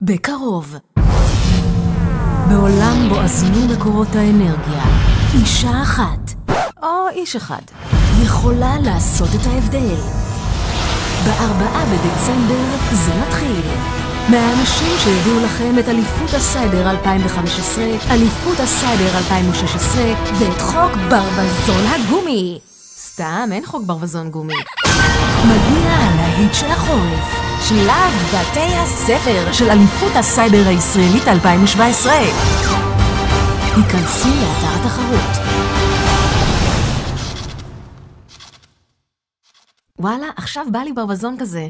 בקרוב. בעולם בו אזלו מקורות האנרגיה, אישה אחת, או איש אחד, יכולה לעשות את ההבדל. בארבעה בדצמבר זה מתחיל. מהאנשים שהביאו לכם את אליפות הסייבר 2015, אליפות הסייבר 2016 ואת חוק ברווזון הגומי. סתם, אין חוק ברווזון גומי. מגיע הלהיט של החורף, שלב בתי הספר של אליפות הסייבר הישראלית 2017. היכנסו לאתר התחרות. וואלה, עכשיו בא לי ברווזון כזה.